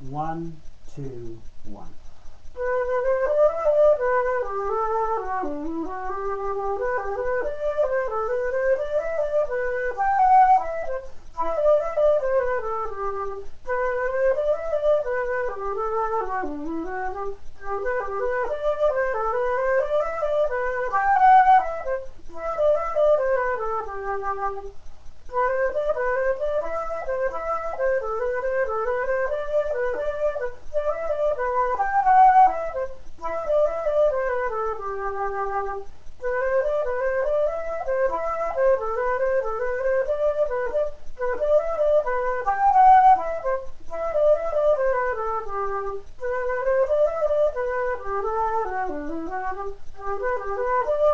one, two, one. Thank you.